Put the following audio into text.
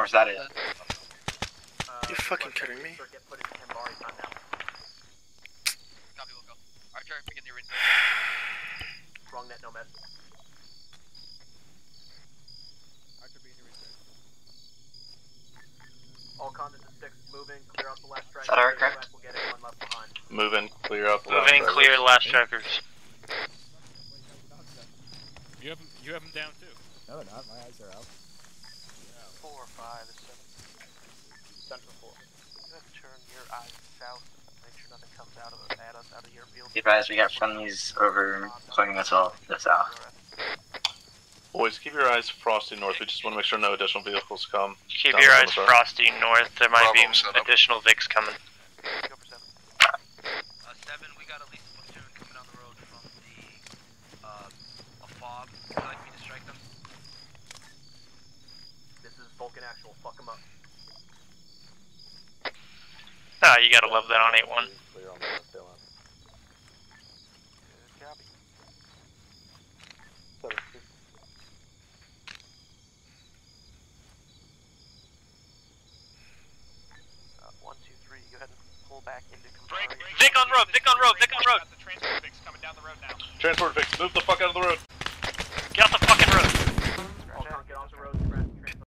or is that it? Uh, you fucking kidding me? Copy, we'll go. Archer, begin the original. Wrong net, no med. Archer, begin the original. All convicts at six, moving, clear out the last strike. Is that our correct? We'll get anyone left behind. Moving, clear out the Moving last clear last checkers. You have him, you have him down too. No, they're not. My eyes are out. Four, five, seven. Central four. You have to turn your eyes south. Make sure nothing comes out of at us out of your field. Be advised, we got friendlies over pointing us all to the south. Boys, keep your eyes frosty north. We just want to make sure no additional vehicles come. Keep your eyes side. frosty north. There might Bravo, be set additional Vics coming. Go for seven. Uh, seven, we got at least a platoon coming down the road from the, uh, a fob. Would you like me to strike them? This is Vulcan actual, fuck them up. Ah, you gotta love that on 8-1. Clear on the tail end. Good copy. Uh, one, two, three. Go ahead and pull back into Campari. Vic on road, Vic on road, Vic on road. Transport Vic's coming down the road now. Transport Vic, move the fuck out of the road.